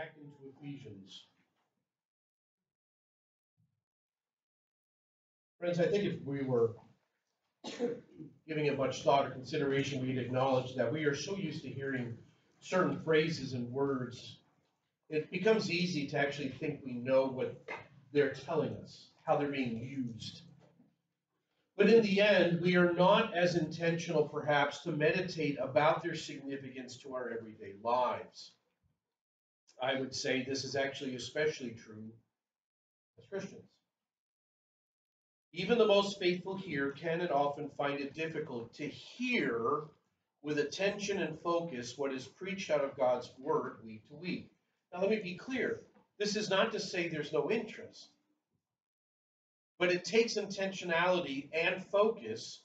back into Ephesians. Friends, I think if we were giving it much thought or consideration, we'd acknowledge that we are so used to hearing certain phrases and words, it becomes easy to actually think we know what they're telling us, how they're being used. But in the end, we are not as intentional, perhaps, to meditate about their significance to our everyday lives. I would say this is actually especially true as Christians. Even the most faithful here can and often find it difficult to hear with attention and focus what is preached out of God's word week to week. Now, let me be clear. This is not to say there's no interest, but it takes intentionality and focus,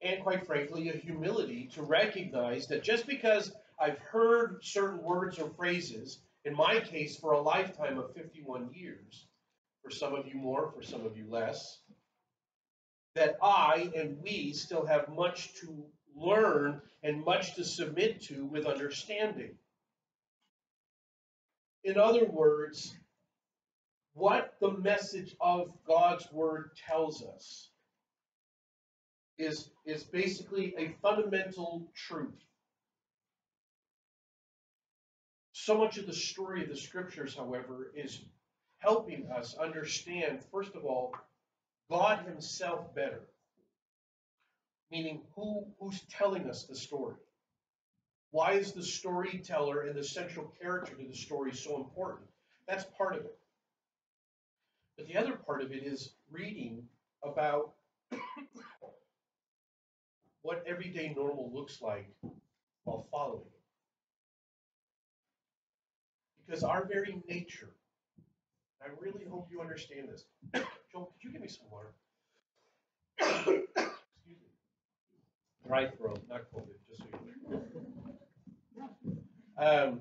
and quite frankly, a humility to recognize that just because I've heard certain words or phrases, in my case, for a lifetime of 51 years, for some of you more, for some of you less, that I and we still have much to learn and much to submit to with understanding. In other words, what the message of God's word tells us is, is basically a fundamental truth. So much of the story of the scriptures, however, is helping us understand, first of all, God Himself better. Meaning, who, who's telling us the story? Why is the storyteller and the central character to the story so important? That's part of it. But the other part of it is reading about what everyday normal looks like while following. Because our very nature, I really hope you understand this. Joel, could you give me some water? Excuse me. Dry throat, not COVID, just so you know. Um,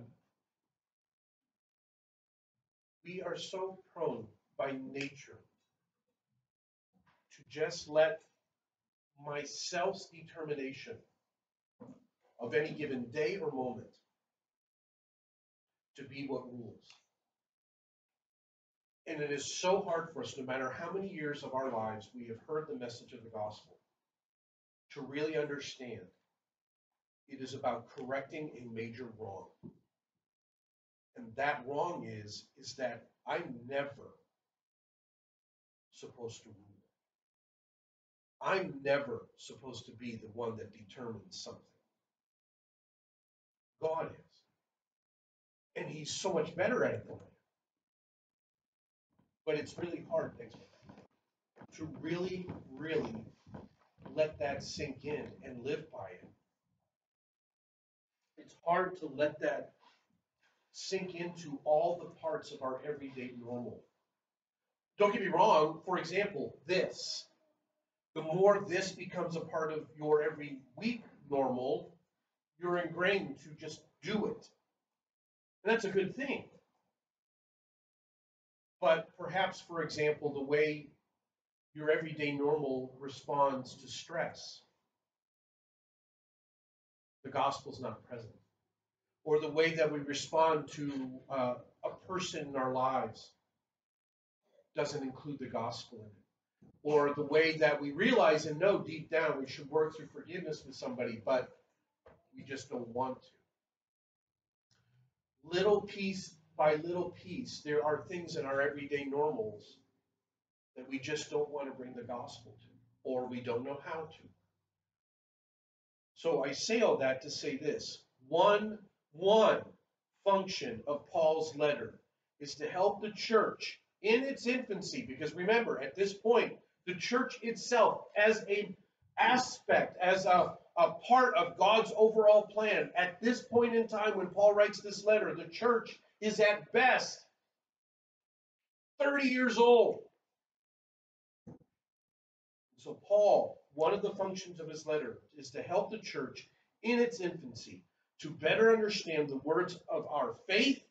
we are so prone by nature to just let my self's determination of any given day or moment to be what rules. And it is so hard for us, no matter how many years of our lives we have heard the message of the gospel, to really understand it is about correcting a major wrong. And that wrong is, is that I'm never supposed to rule. I'm never supposed to be the one that determines something. God is. And he's so much better at it than I am. But it's really hard, to really, really let that sink in and live by it. It's hard to let that sink into all the parts of our everyday normal. Don't get me wrong, for example, this. The more this becomes a part of your every week normal, you're ingrained to just do it. That's a good thing. But perhaps, for example, the way your everyday normal responds to stress, the gospel's not present. Or the way that we respond to uh, a person in our lives doesn't include the gospel in it. Or the way that we realize and know deep down we should work through forgiveness with somebody, but we just don't want to. Little piece by little piece, there are things in our everyday normals that we just don't want to bring the gospel to, or we don't know how to. So I say all that to say this one, one function of Paul's letter is to help the church in its infancy, because remember, at this point, the church itself, as a aspect, as a, a part of God's overall plan, at this point in time when Paul writes this letter, the church is at best 30 years old. So, Paul, one of the functions of his letter is to help the church in its infancy to better understand the words of our faith,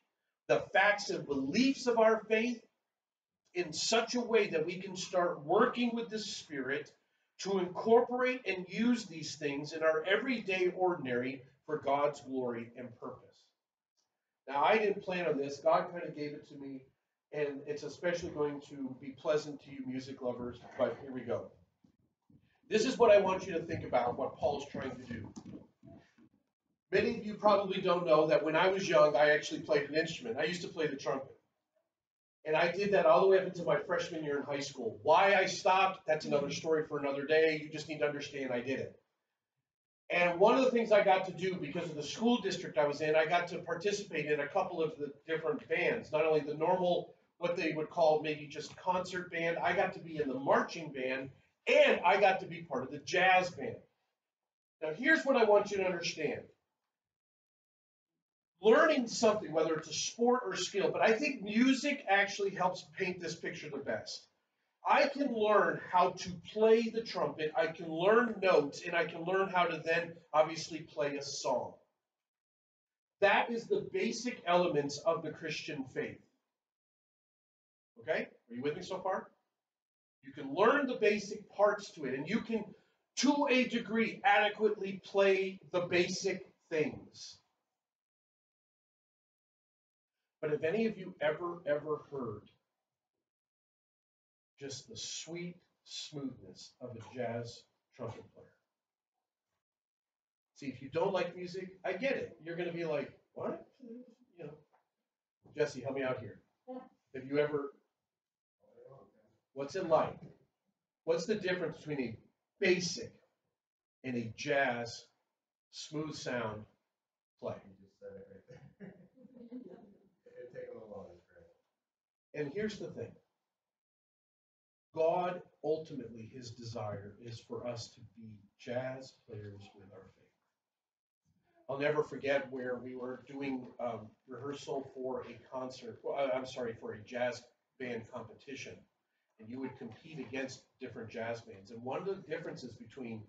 the facts and beliefs of our faith, in such a way that we can start working with the Spirit to incorporate and use these things in our everyday ordinary for God's glory and purpose. Now, I didn't plan on this. God kind of gave it to me, and it's especially going to be pleasant to you music lovers, but here we go. This is what I want you to think about what Paul's trying to do. Many of you probably don't know that when I was young, I actually played an instrument. I used to play the trumpet. And I did that all the way up until my freshman year in high school. Why I stopped, that's another story for another day. You just need to understand I did it. And one of the things I got to do because of the school district I was in, I got to participate in a couple of the different bands, not only the normal, what they would call maybe just concert band, I got to be in the marching band, and I got to be part of the jazz band. Now, here's what I want you to understand learning something, whether it's a sport or skill, but I think music actually helps paint this picture the best. I can learn how to play the trumpet, I can learn notes, and I can learn how to then obviously play a song. That is the basic elements of the Christian faith. Okay? Are you with me so far? You can learn the basic parts to it, and you can, to a degree, adequately play the basic things. But have any of you ever, ever heard just the sweet smoothness of a jazz trumpet player? See, if you don't like music, I get it. You're going to be like, what? You know, Jesse, help me out here. Have you ever, what's it like? What's the difference between a basic and a jazz smooth sound play? And here's the thing God ultimately, his desire is for us to be jazz players with our faith. I'll never forget where we were doing um, rehearsal for a concert, well, I'm sorry, for a jazz band competition. And you would compete against different jazz bands. And one of the differences between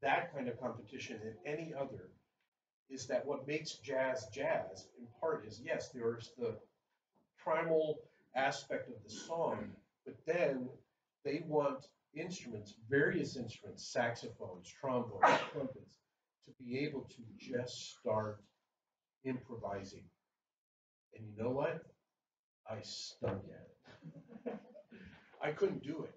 that kind of competition and any other is that what makes jazz jazz, in part, is yes, there's the primal aspect of the song, but then they want instruments, various instruments, saxophones, trombones, trumpets, to be able to just start improvising. And you know what? I stunk at it. I couldn't do it.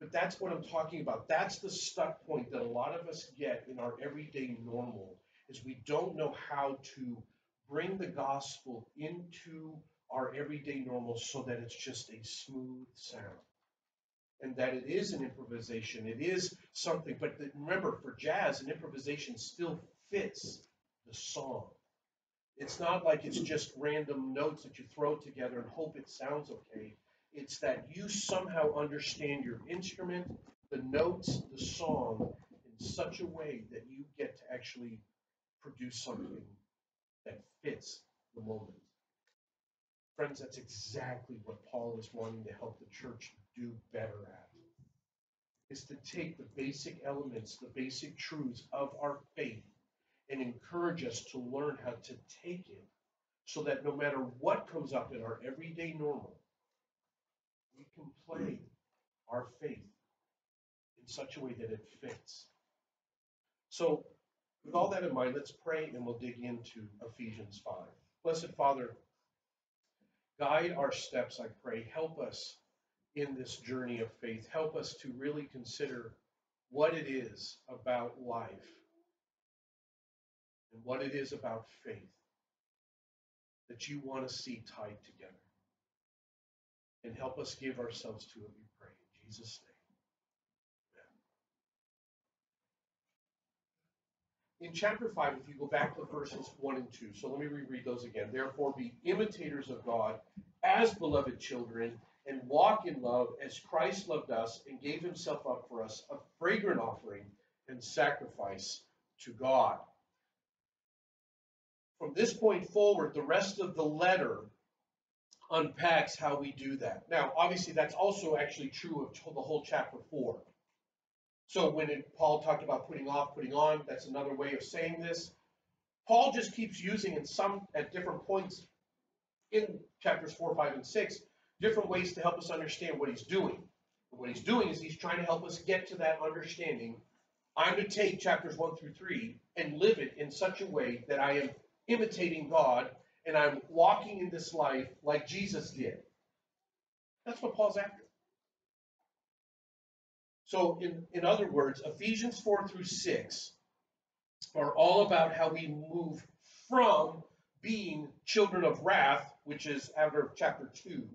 But that's what I'm talking about. That's the stuck point that a lot of us get in our everyday normal is we don't know how to bring the gospel into our everyday normal so that it's just a smooth sound. And that it is an improvisation, it is something. But remember, for jazz, an improvisation still fits the song. It's not like it's just random notes that you throw together and hope it sounds okay. It's that you somehow understand your instrument, the notes, the song in such a way that you get to actually produce something that fits the moment. Friends, that's exactly what Paul is wanting to help the church do better at. Is to take the basic elements, the basic truths of our faith, and encourage us to learn how to take it so that no matter what comes up in our everyday normal, we can play our faith in such a way that it fits. So, with all that in mind, let's pray and we'll dig into Ephesians 5. Blessed Father, Guide our steps, I pray. Help us in this journey of faith. Help us to really consider what it is about life and what it is about faith that you want to see tied together. And help us give ourselves to it, we pray. In Jesus' name. In chapter 5, if you go back to verses 1 and 2, so let me reread those again. Therefore, be imitators of God as beloved children, and walk in love as Christ loved us and gave himself up for us, a fragrant offering and sacrifice to God. From this point forward, the rest of the letter unpacks how we do that. Now, obviously, that's also actually true of the whole chapter 4. So when it, Paul talked about putting off, putting on, that's another way of saying this. Paul just keeps using in some at different points in chapters four, five, and six, different ways to help us understand what he's doing. What he's doing is he's trying to help us get to that understanding. I'm to take chapters one through three and live it in such a way that I am imitating God and I'm walking in this life like Jesus did. That's what Paul's after. So, in, in other words, Ephesians 4 through 6 are all about how we move from being children of wrath, which is of chapter 2.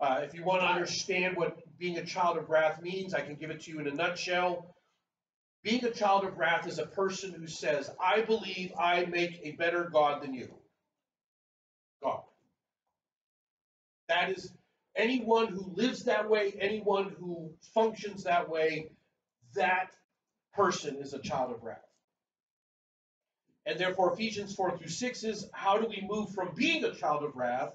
Uh, if you want to understand what being a child of wrath means, I can give it to you in a nutshell. Being a child of wrath is a person who says, I believe I make a better God than you. God. That is anyone who lives that way, anyone who functions that way, that person is a child of wrath. And therefore, Ephesians 4 through 6 is how do we move from being a child of wrath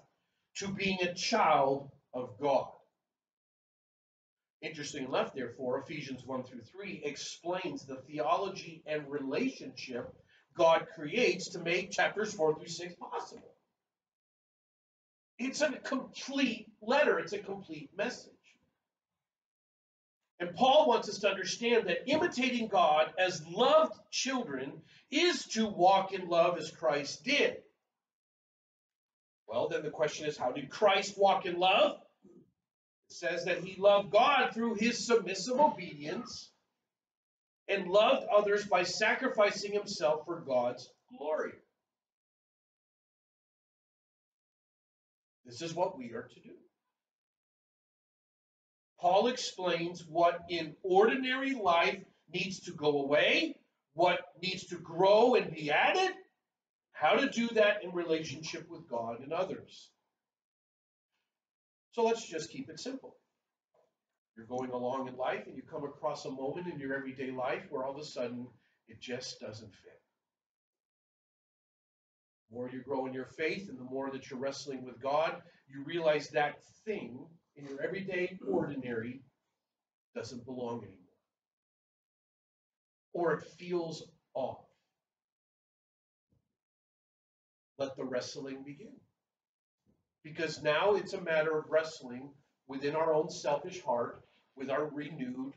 to being a child of God? Interesting enough, therefore, Ephesians 1 through 3 explains the theology and relationship God creates to make chapters 4 through 6 possible. It's a complete letter, it's a complete message. And Paul wants us to understand that imitating God as loved children is to walk in love as Christ did. Well, then the question is how did Christ walk in love? It says that he loved God through his submissive obedience and loved others by sacrificing himself for God's glory. This is what we are to do. Paul explains what in ordinary life needs to go away, what needs to grow and be added, how to do that in relationship with God and others. So let's just keep it simple. You're going along in life and you come across a moment in your everyday life where all of a sudden it just doesn't fit. The more you grow in your faith and the more that you're wrestling with God, you realize that thing in your everyday ordinary doesn't belong anymore. Or it feels off. Let the wrestling begin. Because now it's a matter of wrestling within our own selfish heart with our renewed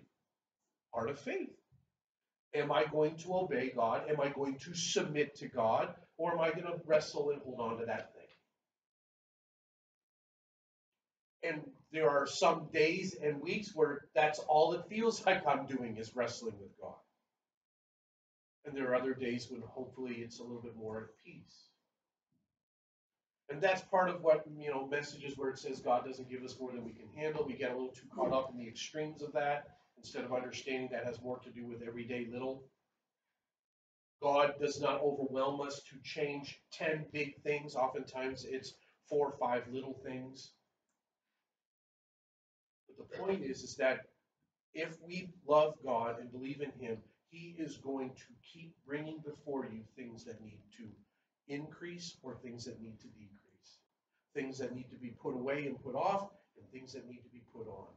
heart of faith. Am I going to obey God? Am I going to submit to God? Or am I going to wrestle and hold on to that thing? And there are some days and weeks where that's all it feels like I'm doing is wrestling with God. And there are other days when hopefully it's a little bit more at peace. And that's part of what, you know, messages where it says God doesn't give us more than we can handle. We get a little too caught up in the extremes of that instead of understanding that has more to do with everyday little. God does not overwhelm us to change 10 big things. Oftentimes it's four or five little things. But the point is, is that if we love God and believe in Him, He is going to keep bringing before you things that need to increase or things that need to decrease, things that need to be put away and put off, and things that need to be put on.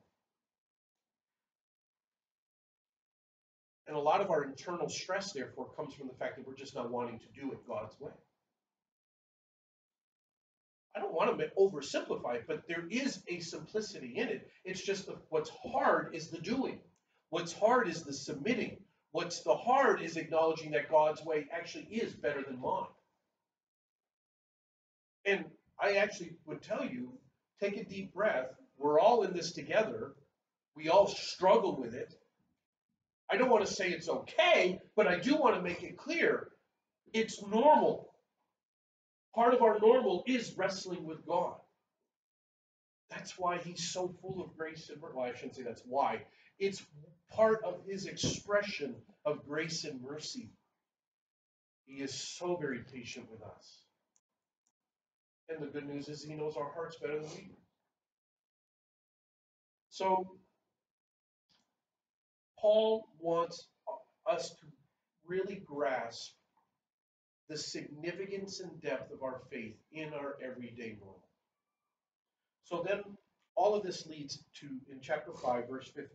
And a lot of our internal stress, therefore, comes from the fact that we're just not wanting to do it God's way. I don't want to oversimplify it, but there is a simplicity in it. It's just the, what's hard is the doing. What's hard is the submitting. What's the hard is acknowledging that God's way actually is better than mine. And I actually would tell you, take a deep breath. We're all in this together. We all struggle with it. I don't want to say it's okay, but I do want to make it clear it's normal. Part of our normal is wrestling with God. That's why he's so full of grace and mercy. Well, I shouldn't say that's why. It's part of his expression of grace and mercy. He is so very patient with us. And the good news is he knows our hearts better than we do. So, Paul wants us to really grasp the significance and depth of our faith in our everyday normal. So then all of this leads to, in chapter 5, verse 15,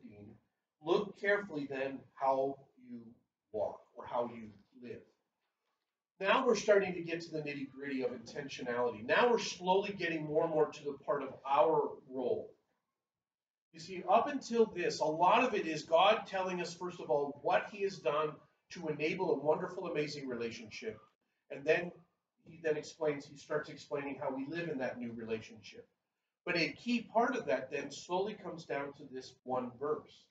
look carefully then how you walk or how you live. Now we're starting to get to the nitty gritty of intentionality. Now we're slowly getting more and more to the part of our role. You see, up until this, a lot of it is God telling us, first of all, what He has done to enable a wonderful, amazing relationship. And then he then explains, he starts explaining how we live in that new relationship. But a key part of that then slowly comes down to this one verse.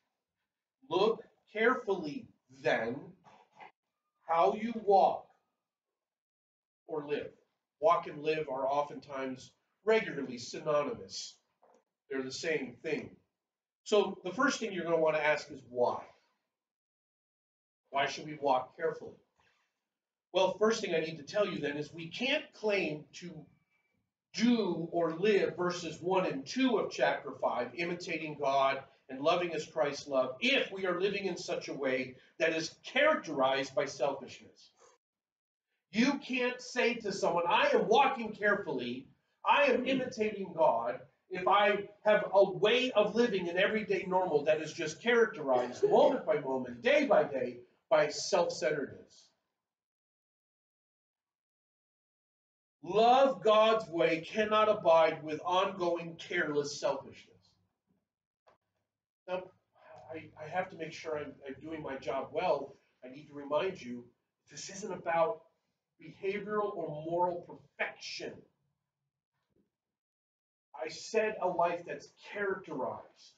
Look carefully then how you walk or live. Walk and live are oftentimes regularly synonymous. They're the same thing. So the first thing you're going to want to ask is why? Why should we walk carefully? Well, first thing I need to tell you then is we can't claim to do or live verses 1 and 2 of chapter 5, imitating God and loving as Christ loved, if we are living in such a way that is characterized by selfishness. You can't say to someone, I am walking carefully, I am imitating God, if I have a way of living in everyday normal that is just characterized moment by moment, day by day, by self centeredness. Love God's way cannot abide with ongoing careless selfishness. Now, I, I have to make sure I'm, I'm doing my job well. I need to remind you this isn't about behavioral or moral perfection. I said a life that's characterized.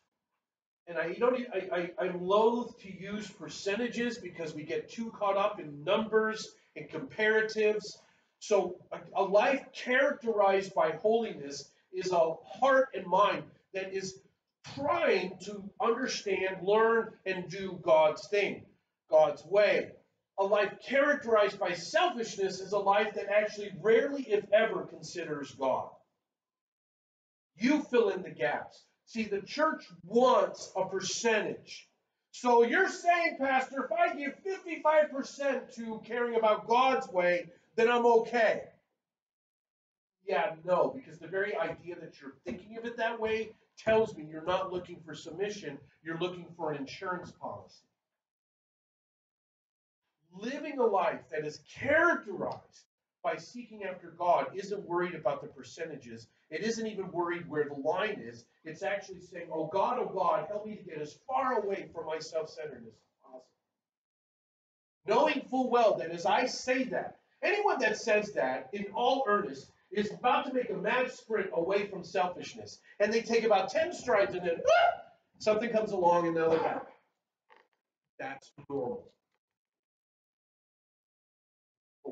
And I, don't I, I, I'm loath to use percentages because we get too caught up in numbers and comparatives. So a, a life characterized by holiness is a heart and mind that is trying to understand, learn, and do God's thing, God's way. A life characterized by selfishness is a life that actually rarely, if ever, considers God. You fill in the gaps. See, the church wants a percentage. So you're saying, Pastor, if I give 55% to caring about God's way, then I'm okay. Yeah, no, because the very idea that you're thinking of it that way tells me you're not looking for submission, you're looking for an insurance policy. Living a life that is characterized by seeking after God isn't worried about the percentages. It isn't even worried where the line is. It's actually saying, Oh God, oh God, help me to get as far away from my self centeredness as possible. Knowing full well that as I say that, anyone that says that in all earnest is about to make a mad sprint away from selfishness. And they take about 10 strides and then ah, something comes along and now they're back. That's normal.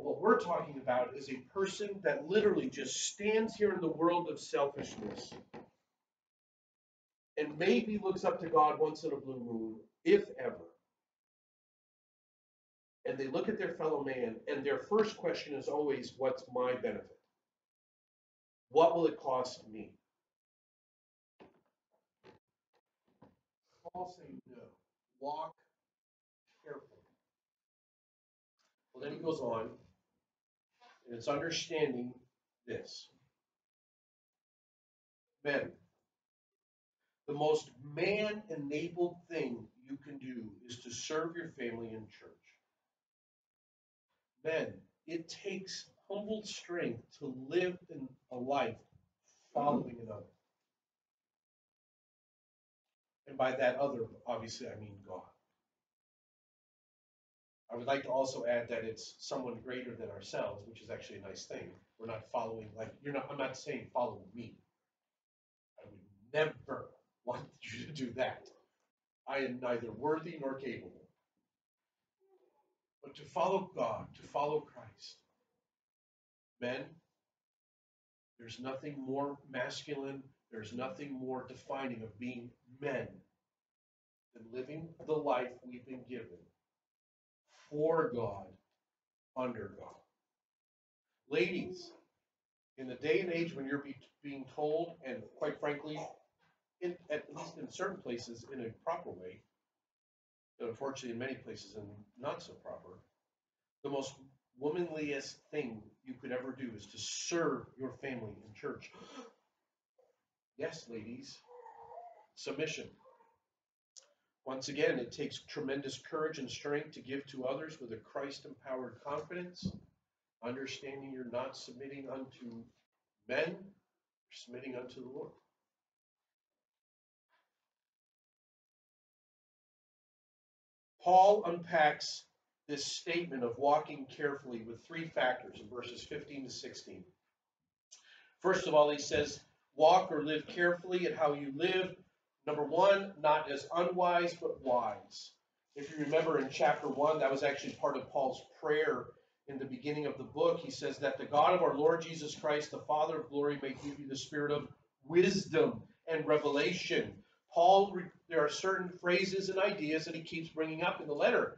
But what we're talking about is a person that literally just stands here in the world of selfishness and maybe looks up to God once in a blue moon, if ever. And they look at their fellow man, and their first question is always, What's my benefit? What will it cost me? Paul saying no. Walk carefully. Well, then he goes on, and it's understanding this. Men, the most man enabled thing you can do is to serve your family and church. Men, it takes humble strength to live in a life following another. And by that other, obviously, I mean God. I would like to also add that it's someone greater than ourselves, which is actually a nice thing. We're not following like you're not. I'm not saying follow me. I would never want you to do that. I am neither worthy nor capable. But to follow God, to follow Christ, men, there's nothing more masculine, there's nothing more defining of being men than living the life we've been given for God, under God. Ladies, in the day and age when you're be, being told, and quite frankly, in, at least in certain places in a proper way, but unfortunately in many places in not so proper, the most womanliest thing you could ever do is to serve your family in church. yes, ladies, submission. Once again, it takes tremendous courage and strength to give to others with a Christ empowered confidence, understanding you're not submitting unto men, you're submitting unto the Lord. Paul unpacks this statement of walking carefully with three factors in verses 15 to 16. First of all, he says, walk or live carefully at how you live. Number one, not as unwise, but wise. If you remember in chapter one, that was actually part of Paul's prayer in the beginning of the book. He says that the God of our Lord Jesus Christ, the Father of glory, may give you the spirit of wisdom and revelation. Paul, there are certain phrases and ideas that he keeps bringing up in the letter.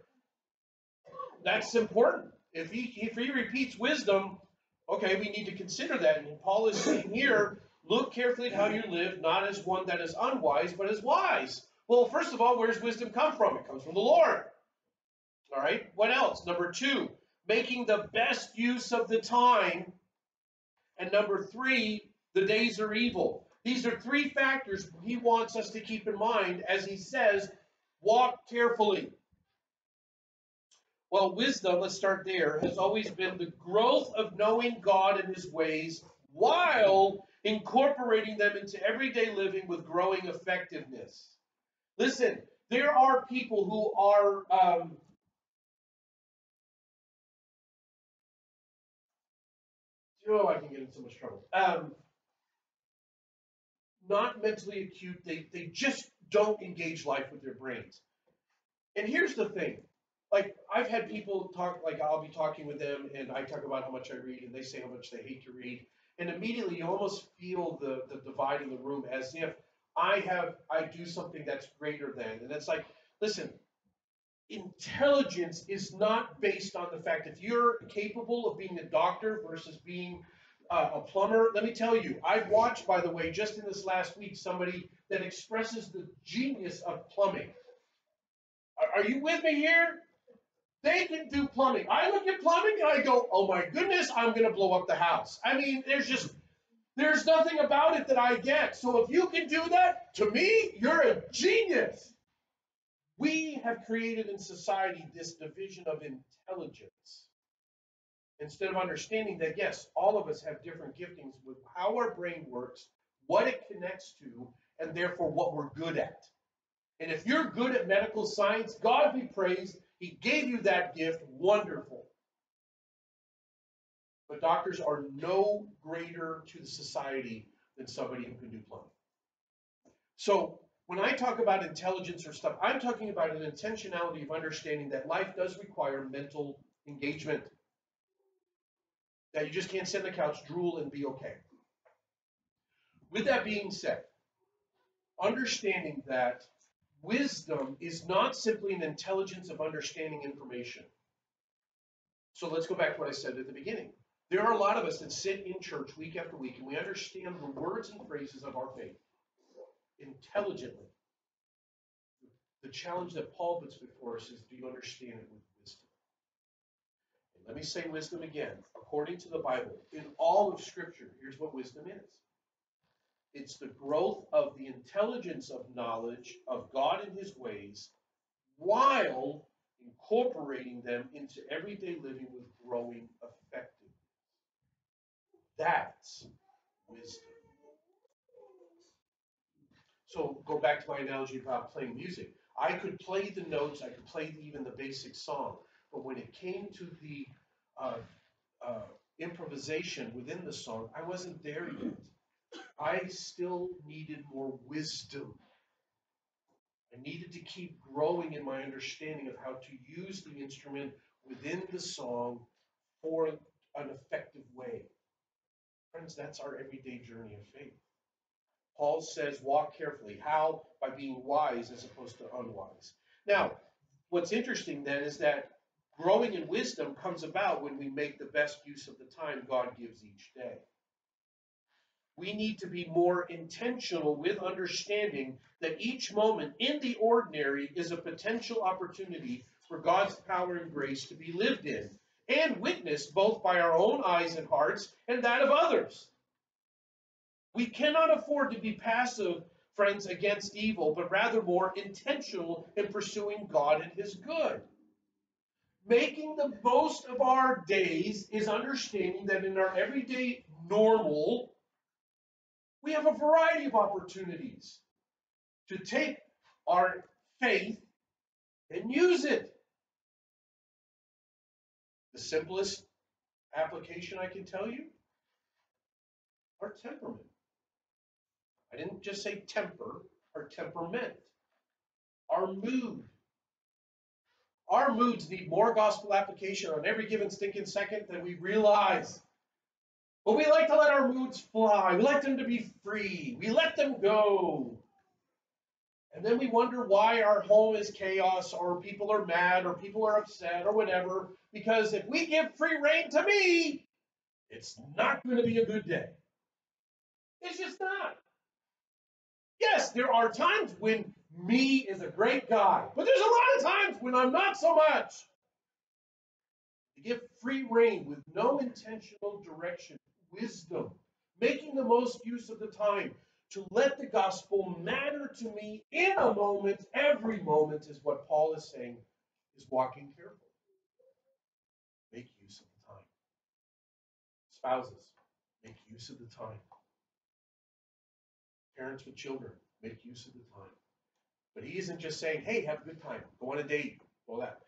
That's important. If he if he repeats wisdom, okay, we need to consider that. And Paul is saying here, look carefully at how you live, not as one that is unwise, but as wise. Well, first of all, where's wisdom come from? It comes from the Lord. All right. What else? Number two, making the best use of the time. And number three, the days are evil. These are three factors he wants us to keep in mind as he says, walk carefully. Well, wisdom, let's start there, has always been the growth of knowing God and his ways while incorporating them into everyday living with growing effectiveness. Listen, there are people who are um, oh, I can get in so much trouble. Um, not mentally acute. They they just don't engage life with their brains. And here's the thing. Like I've had people talk like I'll be talking with them and I talk about how much I read and they say how much they hate to read. And immediately you almost feel the, the divide in the room as if I have I do something that's greater than. And it's like, listen, intelligence is not based on the fact if you're capable of being a doctor versus being uh, a plumber. Let me tell you, I've watched, by the way, just in this last week, somebody that expresses the genius of plumbing. Are, are you with me here? They can do plumbing. I look at plumbing and I go, oh my goodness, I'm going to blow up the house. I mean, there's just, there's nothing about it that I get. So if you can do that, to me, you're a genius. We have created in society this division of intelligence instead of understanding that, yes, all of us have different giftings with how our brain works, what it connects to, and therefore what we're good at. And if you're good at medical science, God be praised, He gave you that gift. Wonderful. But doctors are no greater to the society than somebody who can do plumbing. So when I talk about intelligence or stuff, I'm talking about an intentionality of understanding that life does require mental engagement. That you just can't sit on the couch, drool, and be okay. With that being said, understanding that wisdom is not simply an intelligence of understanding information. So let's go back to what I said at the beginning. There are a lot of us that sit in church week after week and we understand the words and phrases of our faith intelligently. The challenge that Paul puts before us is do you understand it with wisdom? And let me say wisdom again. According to the Bible, in all of Scripture, here's what wisdom is it's the growth of the intelligence of knowledge of God and his ways while incorporating them into everyday living with growing effectiveness. That's wisdom. So go back to my analogy about playing music. I could play the notes, I could play even the basic song, but when it came to the uh, uh, improvisation within the song, I wasn't there yet. I still needed more wisdom. I needed to keep growing in my understanding of how to use the instrument within the song for an effective way. Friends, that's our everyday journey of faith. Paul says, walk carefully. How? By being wise as opposed to unwise. Now, what's interesting then is that growing in wisdom comes about when we make the best use of the time God gives each day. We need to be more intentional with understanding that each moment in the ordinary is a potential opportunity for God's power and grace to be lived in and witnessed both by our own eyes and hearts and that of others. We cannot afford to be passive, friends, against evil, but rather more intentional in pursuing God and His good. Making the most of our days is understanding that in our everyday normal, we have a variety of opportunities to take our faith and use it. The simplest application I can tell you our temperament. I didn't just say temper, our temperament, our mood. Our moods need more gospel application on every given stinking second than we realize. But we like to let our moods fly. We like them to be free. We let them go. And then we wonder why our home is chaos, or people are mad, or people are upset, or whatever. Because if we give free rein to me, it's not going to be a good day. It's just not. Yes, there are times when me is a great guy, but there's a lot of times when I'm not so much. To give free rein with no intentional direction, wisdom, making the most use of the time, to let the gospel matter to me in a moment, every moment, is what Paul is saying, is walking careful. Make use of the time. Spouses, make use of the time. Parents with children, make use of the time. But he isn't just saying, hey, have a good time, go on a date, all that.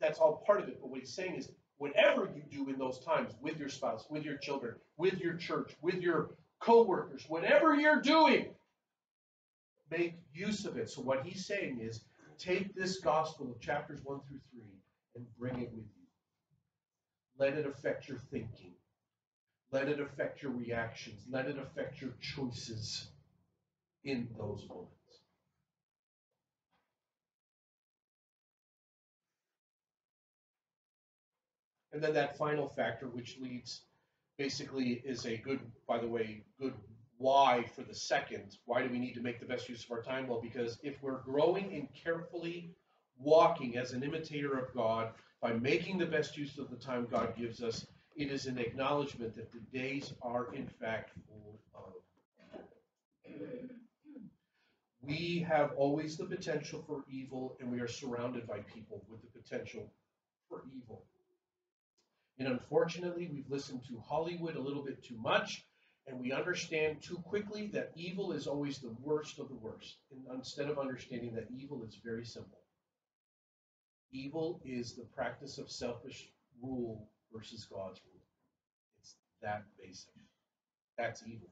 That's all part of it. But what he's saying is, whatever you do in those times with your spouse, with your children, with your church, with your co-workers, whatever you're doing, make use of it. So what he's saying is, take this gospel of chapters 1 through 3 and bring it with you. Let it affect your thinking. Let it affect your reactions. Let it affect your choices in those moments. And then that final factor, which leads basically is a good, by the way, good why for the second. Why do we need to make the best use of our time? Well, because if we're growing and carefully walking as an imitator of God by making the best use of the time God gives us, it is an acknowledgement that the days are in fact full of. We have always the potential for evil, and we are surrounded by people with the potential for evil. And unfortunately, we've listened to Hollywood a little bit too much, and we understand too quickly that evil is always the worst of the worst, and instead of understanding that evil is very simple. Evil is the practice of selfish rule versus God's rule. It's that basic. That's evil.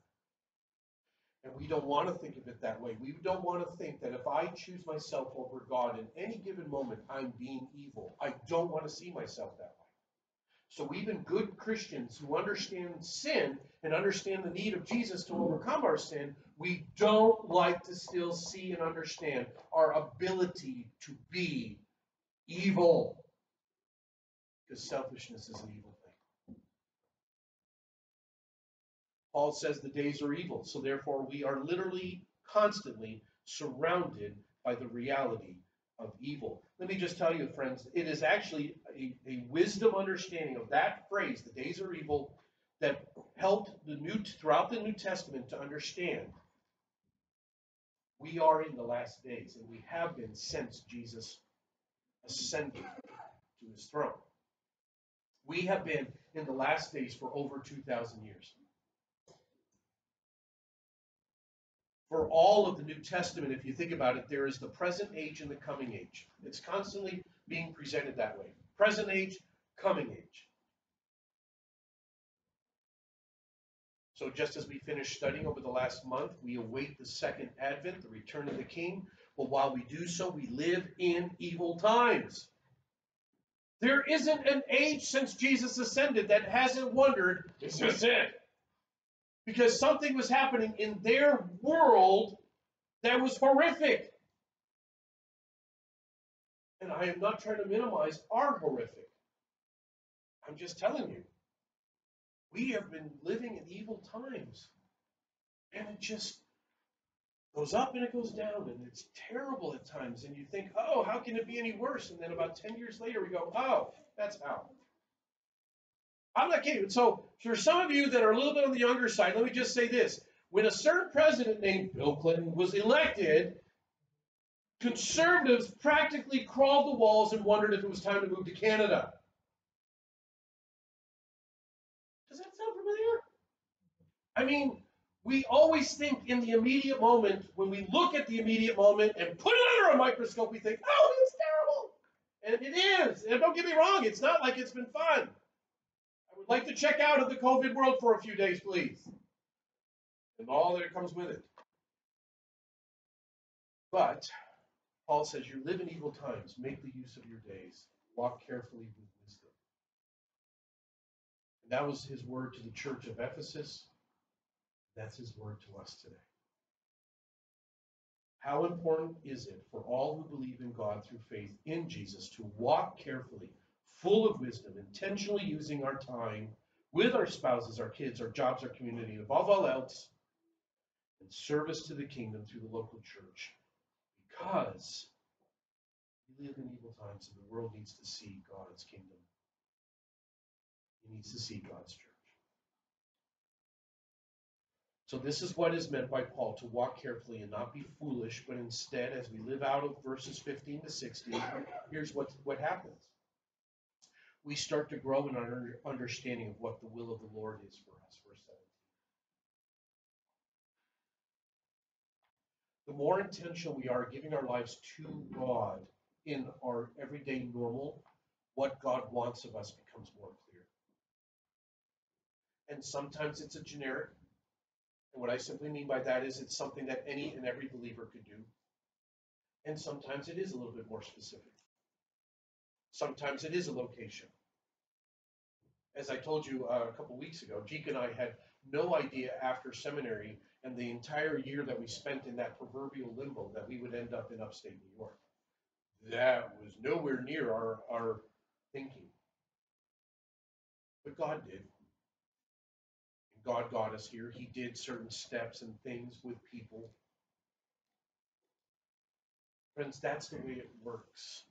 And we don't want to think of it that way. We don't want to think that if I choose myself over God in any given moment, I'm being evil. I don't want to see myself that way. So even good Christians who understand sin and understand the need of Jesus to overcome our sin, we don't like to still see and understand our ability to be evil. Because selfishness is an evil thing. Paul says the days are evil, so therefore we are literally constantly surrounded by the reality of evil. Let me just tell you, friends, it is actually a, a wisdom understanding of that phrase, the days are evil, that helped the new throughout the New Testament to understand we are in the last days, and we have been since Jesus ascended to his throne. We have been in the last days for over 2,000 years. For all of the New Testament, if you think about it, there is the present age and the coming age. It's constantly being presented that way. Present age, coming age. So just as we finished studying over the last month, we await the second advent, the return of the king. But while we do so, we live in evil times. There isn't an age since Jesus ascended that hasn't wondered, is this it? Because something was happening in their world that was horrific. And I am not trying to minimize our horrific. I'm just telling you, we have been living in evil times. And it just goes up and it goes down, and it's terrible at times. And you think, oh, how can it be any worse? And then about 10 years later, we go, oh, that's how. I'm not kidding. So, for some of you that are a little bit on the younger side, let me just say this. When a certain president named Bill Clinton was elected, conservatives practically crawled the walls and wondered if it was time to move to Canada. Does that sound familiar? I mean, we always think in the immediate moment, when we look at the immediate moment and put it under a microscope, we think, oh, it's terrible. And it is. And don't get me wrong, it's not like it's been fun. Like to check out of the COVID world for a few days, please. And all that comes with it. But Paul says, You live in evil times, make the use of your days, walk carefully with wisdom. And that was his word to the church of Ephesus. That's his word to us today. How important is it for all who believe in God through faith in Jesus to walk carefully, full of wisdom, intentionally using our time with our spouses, our kids, our jobs, our community, above all else, in service to the kingdom through the local church? Because we live in evil times and the world needs to see God's kingdom. It needs to see God's church. So this is what is meant by Paul to walk carefully and not be foolish, but instead, as we live out of verses 15 to 16, here's what, what happens. We start to grow in our understanding of what the will of the Lord is for us. Verse 17. The more intentional we are giving our lives to God in our everyday normal, what God wants of us becomes more clear. And sometimes it's a generic and what I simply mean by that is it's something that any and every believer could do. And sometimes it is a little bit more specific. Sometimes it is a location. As I told you uh, a couple weeks ago, Jeek and I had no idea after seminary and the entire year that we spent in that proverbial limbo that we would end up in upstate New York. That was nowhere near our, our thinking. But God did. God got us here. He did certain steps and things with people. Friends, that's the way it works.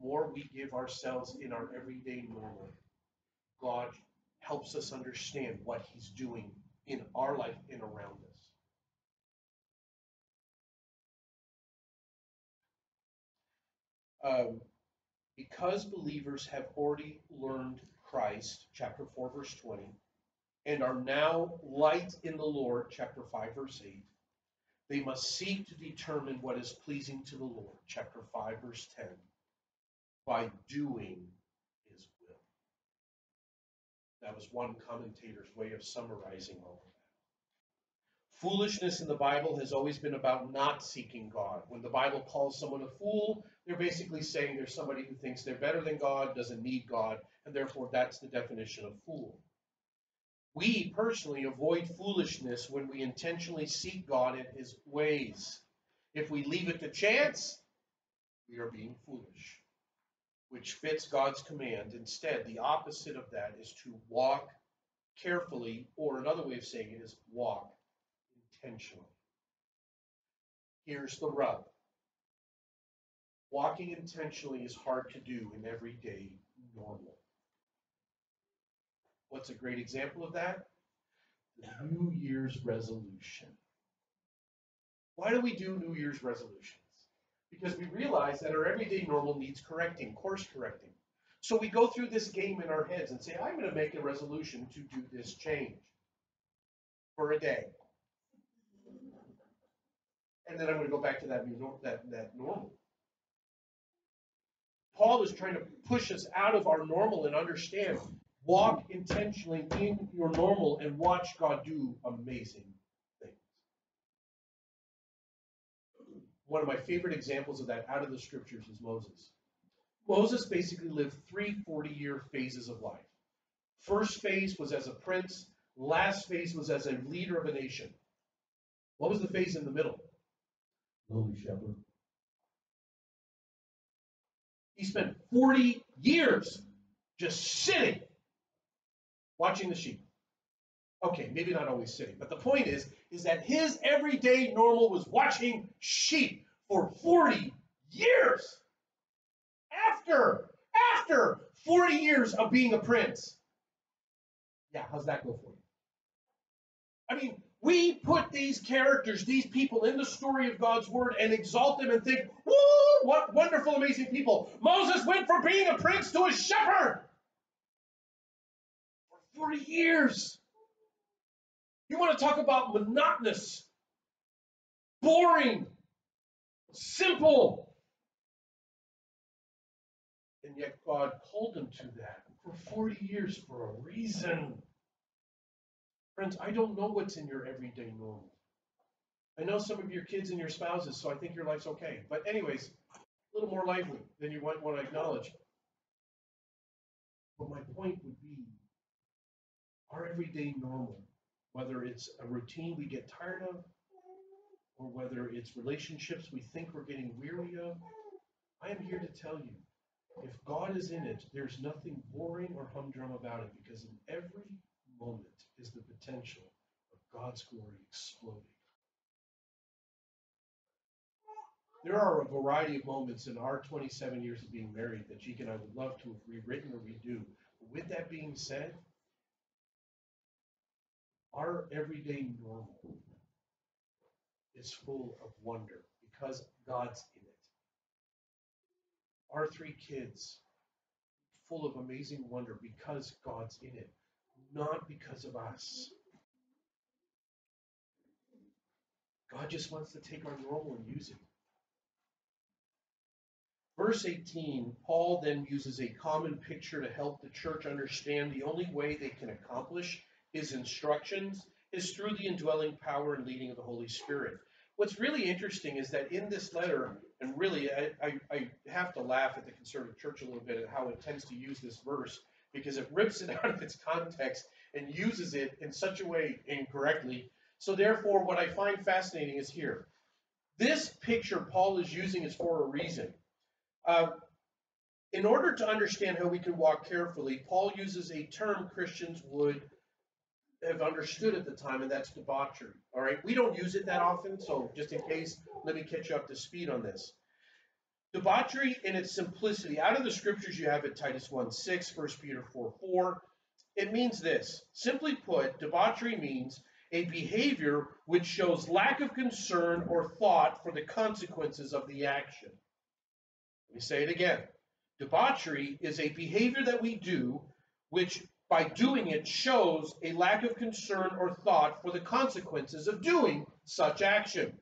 More we give ourselves in our everyday normal, God helps us understand what He's doing in our life and around us. Um, because believers have already learned Christ, chapter 4, verse 20, and are now light in the Lord, chapter 5, verse 8. They must seek to determine what is pleasing to the Lord, chapter 5, verse 10, by doing his will. That was one commentator's way of summarizing all of that. Foolishness in the Bible has always been about not seeking God. When the Bible calls someone a fool, they're basically saying there's somebody who thinks they're better than God, doesn't need God, and therefore that's the definition of fool. We personally avoid foolishness when we intentionally seek God in his ways. If we leave it to chance, we are being foolish, which fits God's command. Instead, the opposite of that is to walk carefully, or another way of saying it is walk intentionally. Here's the rub walking intentionally is hard to do in everyday normal. What's a great example of that? The New Year's resolution. Why do we do New Year's resolutions? Because we realize that our everyday normal needs correcting, course correcting. So we go through this game in our heads and say, I'm going to make a resolution to do this change for a day. And then I'm going to go back to that, that, that normal. Paul is trying to push us out of our normal and understand Walk intentionally in your normal and watch God do amazing One of my favorite examples of that out of the scriptures is Moses. Moses basically lived three 40 year phases of life. First phase was as a prince, last phase was as a leader of a nation. What was the phase in the middle? Lowly shepherd. He spent 40 years just sitting watching the sheep. Okay, maybe not always sitting, but the point is, is that his everyday normal was watching sheep for 40 years. After, after 40 years of being a prince. Yeah, how's that go for you? I mean, we put these characters, these people in the story of God's word and exalt them and think, woo, what wonderful, amazing people. Moses went from being a prince to a shepherd. 40 years. You want to talk about monotonous, boring, simple. And yet God called him to that for 40 years for a reason. Friends, I don't know what's in your everyday normal. I know some of your kids and your spouses, so I think your life's okay. But, anyways, a little more lively than you might want to acknowledge. But my point would be our everyday normal, whether it's a routine we get tired of, or whether it's relationships we think we're getting weary of, I am here to tell you if God is in it, there's nothing boring or humdrum about it because in every moment is the potential of God's glory exploding. There are a variety of moments in our 27 years of being married that Jeek and I would love to have rewritten or redo. But with that being said, our everyday normal is full of wonder because God's in it. Our three kids, full of amazing wonder because God's in it, not because of us. God just wants to take our normal and use it. Verse 18, Paul then uses a common picture to help the church understand the only way they can accomplish his instructions is through the indwelling power and leading of the Holy Spirit. What's really interesting is that in this letter, and really I, I, I have to laugh at the conservative church a little bit at how it tends to use this verse because it rips it out of its context and uses it in such a way incorrectly. So therefore, what I find fascinating is here. This picture Paul is using is for a reason. Uh, in order to understand how we can walk carefully, Paul uses a term Christians would have understood at the time, and that's debauchery. All right, we don't use it that often, so just in case, let me catch you up to speed on this. Debauchery in its simplicity, out of the scriptures you have at Titus 1 6, 1 Peter 4 4, it means this. Simply put, debauchery means a behavior which shows lack of concern or thought for the consequences of the action. Let me say it again. Debauchery is a behavior that we do which by doing it shows a lack of concern or thought for the consequences of doing such action.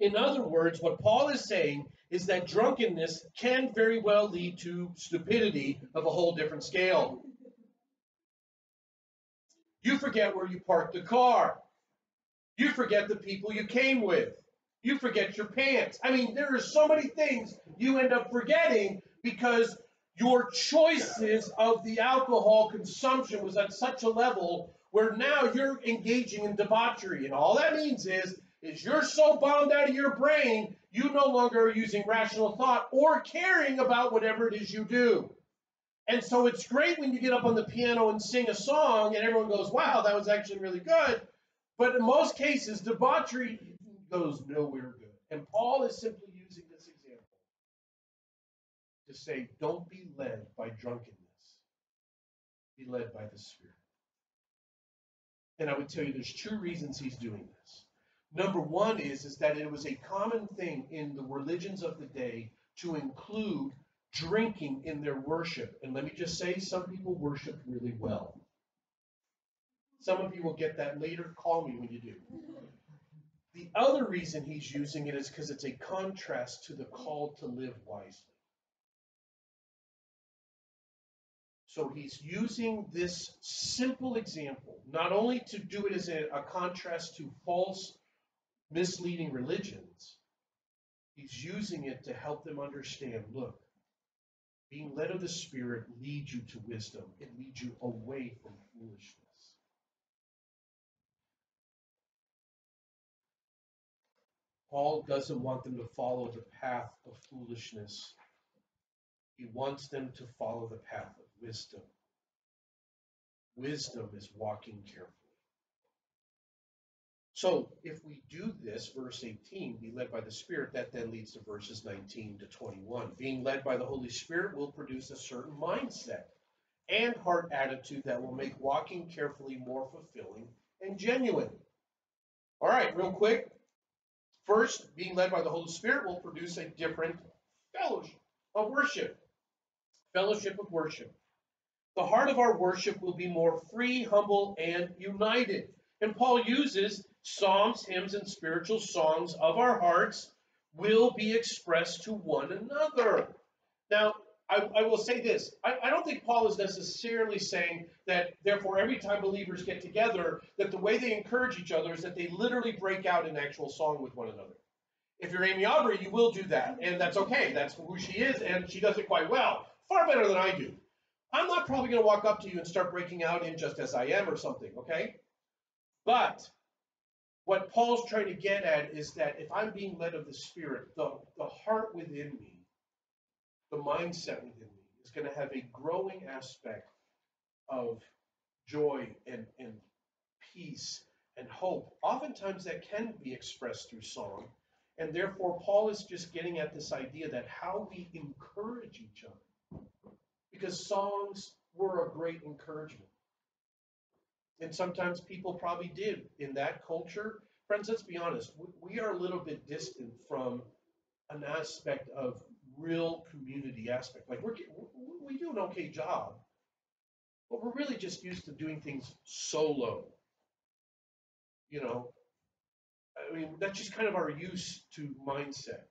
In other words, what Paul is saying is that drunkenness can very well lead to stupidity of a whole different scale. You forget where you parked the car. You forget the people you came with. You forget your pants. I mean, there are so many things you end up forgetting because your choices of the alcohol consumption was at such a level where now you're engaging in debauchery. And all that means is, is you're so bombed out of your brain, you no longer are using rational thought or caring about whatever it is you do. And so it's great when you get up on the piano and sing a song and everyone goes, wow, that was actually really good. But in most cases, debauchery goes nowhere good. And Paul is simply to say, don't be led by drunkenness, be led by the Spirit. And I would tell you there's two reasons he's doing this. Number one is, is that it was a common thing in the religions of the day to include drinking in their worship. And let me just say, some people worship really well. Some of you will get that later. Call me when you do. The other reason he's using it is because it's a contrast to the call to live wisely. So he's using this simple example, not only to do it as a, a contrast to false, misleading religions, he's using it to help them understand look, being led of the Spirit leads you to wisdom, it leads you away from foolishness. Paul doesn't want them to follow the path of foolishness. He wants them to follow the path of wisdom. Wisdom is walking carefully. So if we do this, verse 18, be led by the Spirit, that then leads to verses 19 to 21. Being led by the Holy Spirit will produce a certain mindset and heart attitude that will make walking carefully more fulfilling and genuine. All right, real quick. First, being led by the Holy Spirit will produce a different fellowship of worship. Fellowship of worship the heart of our worship will be more free, humble, and united. And Paul uses psalms, hymns, and spiritual songs of our hearts will be expressed to one another. Now, I, I will say this I, I don't think Paul is necessarily saying that, therefore, every time believers get together, that the way they encourage each other is that they literally break out in actual song with one another. If you're Amy Aubrey, you will do that, and that's okay. That's who she is, and she does it quite well, far better than I do. I'm not probably going to walk up to you and start breaking out in just as I am or something, okay? But what Paul's trying to get at is that if I'm being led of the Spirit, the, the heart within me, the mindset within me, is going to have a growing aspect of joy and, and peace and hope. Oftentimes that can be expressed through song. And therefore, Paul is just getting at this idea that how we encourage each other. Because songs were a great encouragement. And sometimes people probably did in that culture. Friends, let's be honest, we are a little bit distant from an aspect of real community aspect. Like we're we do an okay job, but we're really just used to doing things solo. You know, I mean that's just kind of our used to mindset.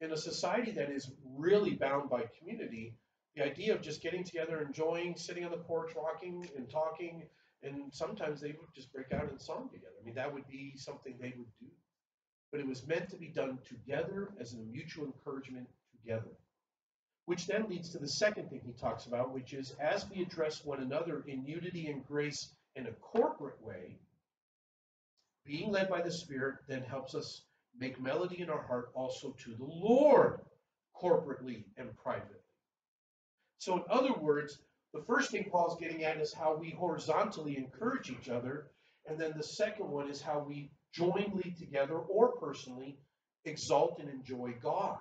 In a society that is really bound by community, the idea of just getting together, enjoying, sitting on the porch, walking and talking, and sometimes they would just break out in song together. I mean, that would be something they would do. But it was meant to be done together as a mutual encouragement together. Which then leads to the second thing he talks about, which is as we address one another in unity and grace in a corporate way, being led by the Spirit then helps us make melody in our heart also to the Lord corporately and privately. So, in other words, the first thing Paul's getting at is how we horizontally encourage each other. And then the second one is how we jointly together or personally exalt and enjoy God.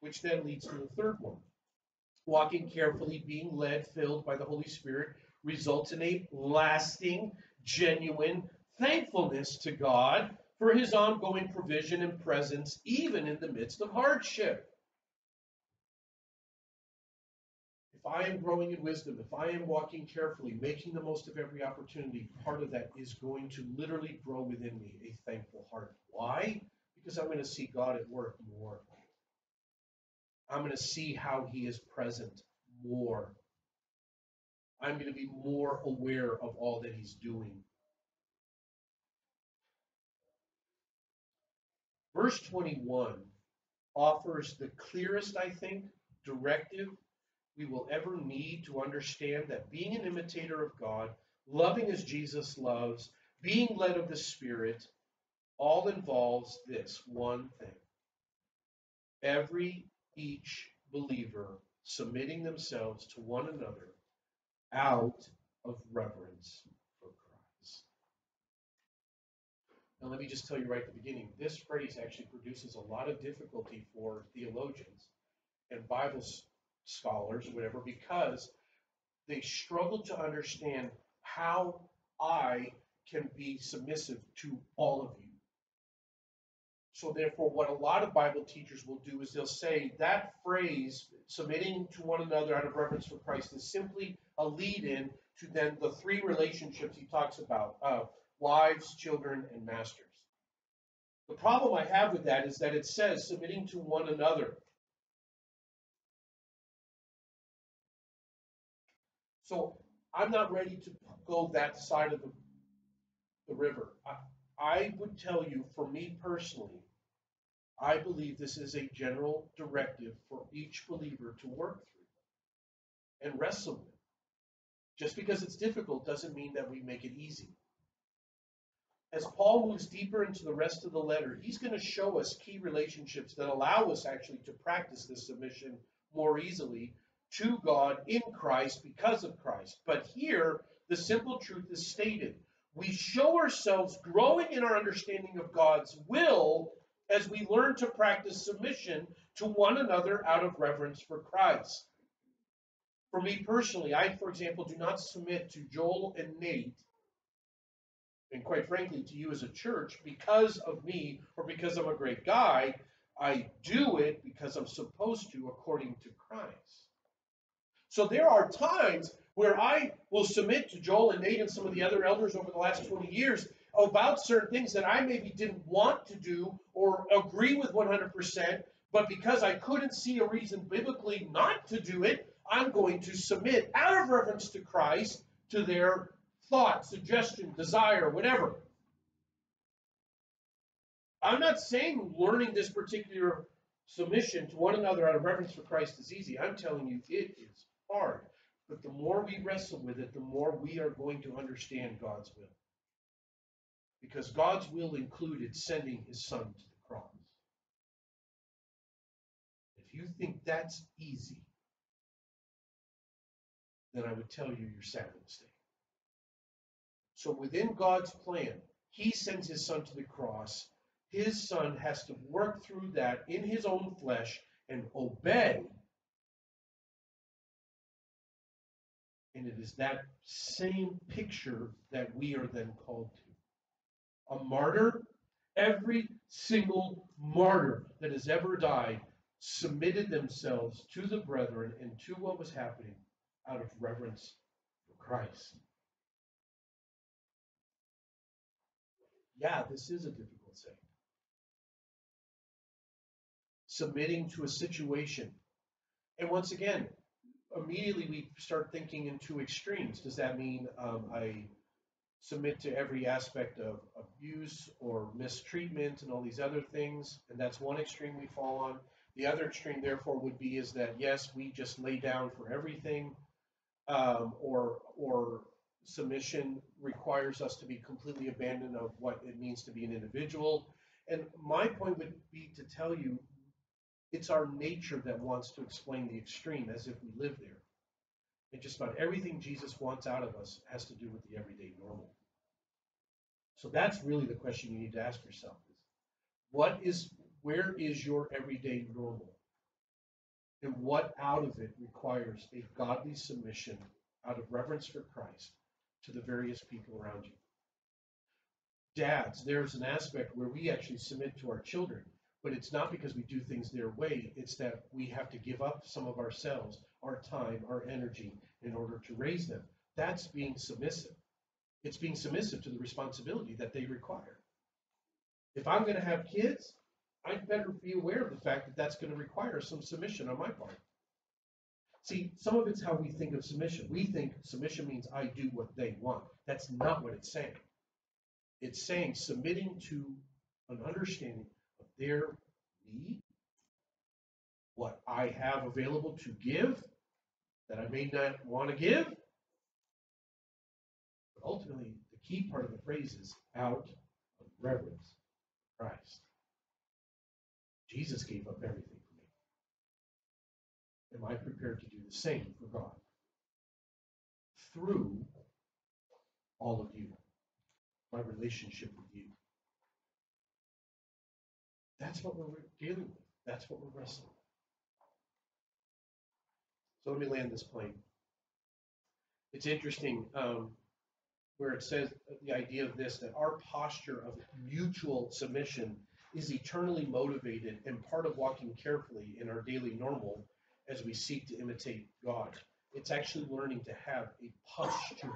Which then leads to the third one. Walking carefully, being led, filled by the Holy Spirit, results in a lasting, genuine thankfulness to God for his ongoing provision and presence, even in the midst of hardship. If I am growing in wisdom, if I am walking carefully, making the most of every opportunity, part of that is going to literally grow within me a thankful heart. Why? Because I'm going to see God at work more. I'm going to see how He is present more. I'm going to be more aware of all that He's doing. Verse 21 offers the clearest, I think, directive we will ever need to understand that being an imitator of God, loving as Jesus loves, being led of the Spirit, all involves this one thing. Every each believer submitting themselves to one another out of reverence for Christ. Now, let me just tell you right at the beginning this phrase actually produces a lot of difficulty for theologians and Bible scholars, whatever, because they struggle to understand how I can be submissive to all of you. So, therefore, what a lot of Bible teachers will do is they'll say that phrase, submitting to one another out of reverence for Christ, is simply a lead in to then the three relationships he talks about uh, wives, children, and masters. The problem I have with that is that it says submitting to one another. So I'm not ready to go that side of the, the river. I, I would tell you, for me personally, I believe this is a general directive for each believer to work through and wrestle with. Just because it's difficult doesn't mean that we make it easy. As Paul moves deeper into the rest of the letter, he's going to show us key relationships that allow us actually to practice this submission more easily to God in Christ because of Christ. But here, the simple truth is stated. We show ourselves growing in our understanding of God's will as we learn to practice submission to one another out of reverence for Christ. For me personally, I, for example, do not submit to Joel and Nate, and quite frankly, to you as a church, because of me or because I'm a great guy. I do it because I'm supposed to according to Christ. So there are times where I will submit to Joel and Nate and some of the other elders over the last 20 years about certain things that I maybe didn't want to do or agree with 100%, But because I couldn't see a reason biblically not to do it, I'm going to submit out of reverence to Christ to their thought, suggestion, desire, whatever. I'm not saying learning this particular submission to one another out of reverence for Christ is easy. I'm telling you, it is hard. But the more we wrestle with it, the more we are going to understand God's will. Because God's will included sending his son to the cross. If you think that's easy, then I would tell you you're sadly mistaken. So within God's plan, he sends his son to the cross his son has to work through that in his own flesh and obey. And it is that same picture that we are then called to. A martyr, every single martyr that has ever died submitted themselves to the brethren and to what was happening out of reverence for Christ. Yeah, this is a difficult thing submitting to a situation. And once again, immediately we start thinking in two extremes. Does that mean um, I submit to every aspect of abuse or mistreatment and all these other things? And that's one extreme we fall on. The other extreme, therefore, would be is that yes, we just lay down for everything, um, or or submission requires us to be completely abandoned of what it means to be an individual. And my point would be to tell you it's our nature that wants to explain the extreme as if we live there. And just about everything Jesus wants out of us has to do with the everyday normal. So that's really the question you need to ask yourself is what is where is your everyday normal? And what out of it requires a godly submission out of reverence for Christ to the various people around you? Dads, there's an aspect where we actually submit to our children but it's not because we do things their way. It's that we have to give up some of ourselves, our time, our energy in order to raise them. That's being submissive. It's being submissive to the responsibility that they require. If I'm going to have kids, I'd better be aware of the fact that that's going to require some submission on my part. See, some of it's how we think of submission. We think submission means I do what they want. That's not what it's saying. It's saying submitting to an understanding their need, what I have available to give that I may not want to give. But ultimately, the key part of the phrase is out of reverence for Christ. Jesus gave up everything for me. Am I prepared to do the same for God? Through all of you, my relationship with you. That's what we're dealing with. That's what we're wrestling with. So let me land this plane. It's interesting um, where it says the idea of this that our posture of mutual submission is eternally motivated and part of walking carefully in our daily normal as we seek to imitate God. It's actually learning to have a posture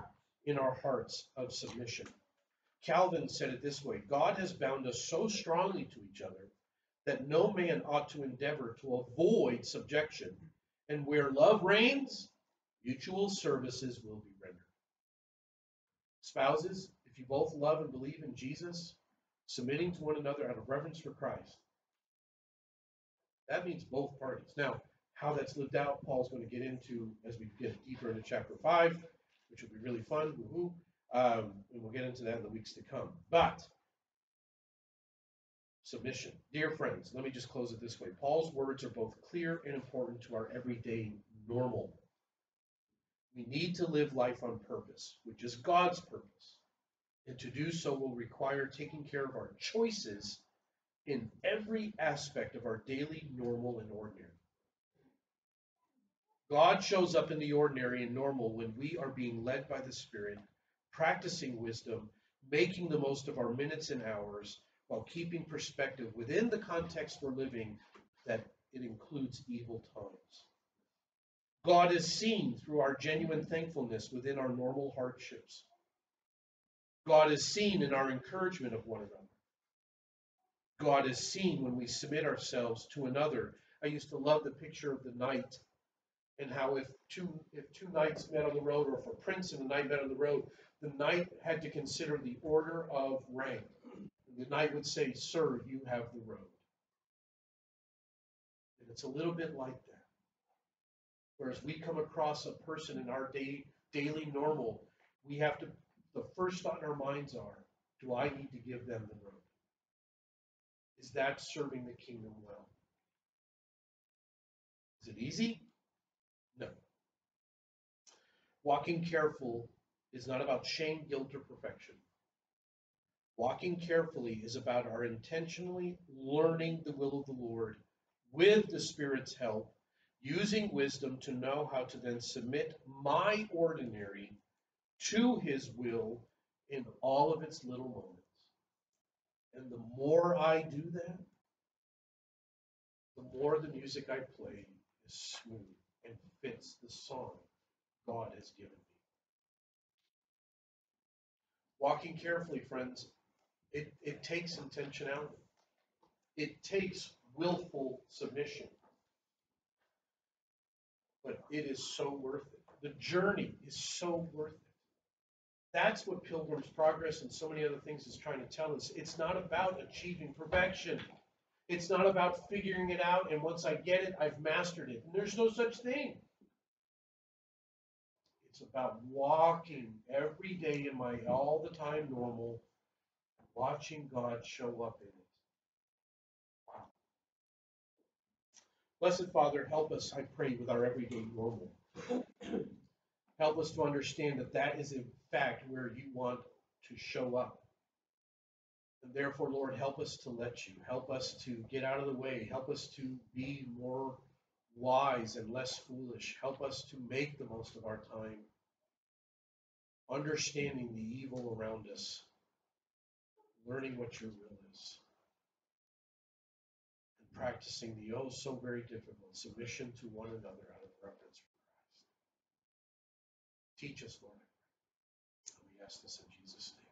in our hearts of submission. Calvin said it this way God has bound us so strongly to each other that no man ought to endeavor to avoid subjection. And where love reigns, mutual services will be rendered. Spouses, if you both love and believe in Jesus, submitting to one another out of reverence for Christ, that means both parties. Now, how that's lived out, Paul's going to get into as we get deeper into chapter 5, which will be really fun. Woo-hoo. Um, and we'll get into that in the weeks to come. But submission. Dear friends, let me just close it this way. Paul's words are both clear and important to our everyday normal. We need to live life on purpose, which is God's purpose. And to do so will require taking care of our choices in every aspect of our daily, normal, and ordinary. God shows up in the ordinary and normal when we are being led by the Spirit, practicing wisdom, making the most of our minutes and hours, while keeping perspective within the context we're living that it includes evil times. God is seen through our genuine thankfulness within our normal hardships. God is seen in our encouragement of one another. God is seen when we submit ourselves to another. I used to love the picture of the knight and how if two if two knights met on the road, or if a prince and a knight met on the road, the knight had to consider the order of rank. The knight would say, "Sir, you have the road." And it's a little bit like that. Whereas we come across a person in our day, daily normal, we have to, the first thought in our minds are, do I need to give them the road? Is that serving the kingdom well? Is it easy? No. Walking careful is not about shame, guilt, or perfection. Walking carefully is about our intentionally learning the will of the Lord with the Spirit's help, using wisdom to know how to then submit my ordinary to His will in all of its little moments. And the more I do that, the more the music I play is smooth and fits the song God has given me. Walking carefully, friends, it, it takes intentionality. It takes willful submission. But it is so worth it. The journey is so worth it. That's what Pilgrim's Progress and so many other things is trying to tell us. It's not about achieving perfection. It's not about figuring it out and once I get it, I've mastered it. And there's no such thing. It's about walking every day in my all the time normal, watching God show up in it. Blessed Father, help us, I pray, with our everyday normal. help us to understand that that is, in fact, where you want to show up. And therefore, Lord, help us to let you. Help us to get out of the way. Help us to be more wise and less foolish. Help us to make the most of our time, understanding the evil around us, learning what your will is and practicing the oh so very difficult submission to one another out of reverence for Christ. Teach us, Lord. And we ask this in Jesus' name.